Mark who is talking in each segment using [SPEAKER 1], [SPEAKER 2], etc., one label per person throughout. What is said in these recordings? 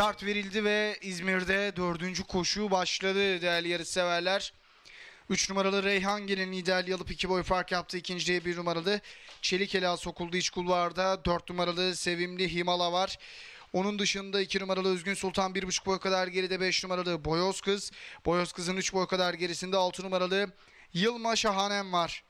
[SPEAKER 1] Start verildi ve İzmir'de dördüncü koşu başladı değerli yarışseverler. 3 numaralı Reyhan Gelin liderliği alıp 2 boy fark yaptı. İkinciye 1 numaralı Çelik Ela sokuldu iç kulvarda. 4 numaralı Sevimli Himala var. Onun dışında 2 numaralı Özgün Sultan 1,5 boy kadar geride 5 numaralı Boyoz Kız. Boyoz Kız'ın 3 boy kadar gerisinde 6 numaralı Yılma Şahanem var.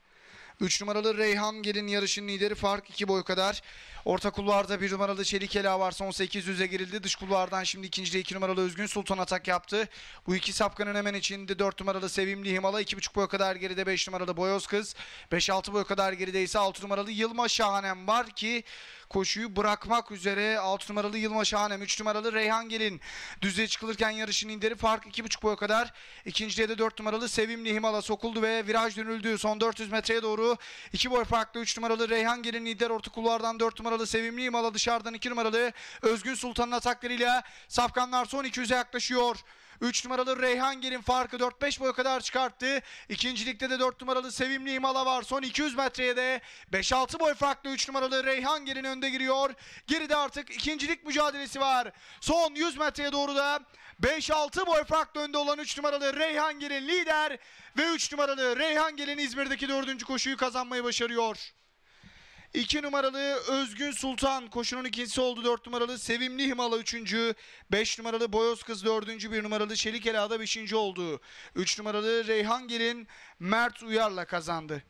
[SPEAKER 1] 3 numaralı Reyhan Gelin yarışın lideri fark 2 boy kadar. Orta kulvarda 1 numaralı Çelik Ela var. Son 800'e girildi. Dış kulvardan şimdi ikincide 2 numaralı Özgün Sultan atak yaptı. Bu iki sapkanın hemen içinde 4 numaralı Sevimli Himala. 2,5 boy kadar geride 5 numaralı Boyoz Kız. 5-6 boy kadar geride ise 6 numaralı Yılma Şahanem var ki koşuyu bırakmak üzere 6 numaralı Yılma Şahanem, 3 numaralı Reyhan Gelin düzeye çıkılırken yarışın lideri fark 2,5 boy kadar. İkincide de 4 numaralı Sevimli Himala sokuldu ve viraj dönüldü. Son 400 metreye doğru 2 boy farklı 3 numaralı Reyhan Gelin lider orta kulvardan 4 numaralı Sevimli Himala dışarıdan 2 numaralı Özgün Sultan'ın ataklarıyla Safkanlar son 200'e yaklaşıyor. 3 numaralı Reyhan Gelin farkı 4-5 boy kadar çıkarttı. İkincilikte de 4 numaralı Sevimli Himala var. Son 200 metreye de 5-6 boy farklı 3 numaralı Reyhan Gelin önde giriyor. Geride artık ikincilik mücadelesi var. Son 100 metreye doğru da 5-6 boy farklı önde olan 3 numaralı Reyhan Gelin lider ve 3 numaralı Reyhan Gelin İzmir'deki 4. koşuyu kazanmayı başarıyor. 2 numaralı Özgün Sultan koşunun ikincisi oldu. 4 numaralı Sevimli Himala 3. 5 numaralı Boyoz Kız 4. 1 numaralı Çelik Ela'da 5. oldu. 3 numaralı Reyhan Gelin Mert Uyar'la kazandı.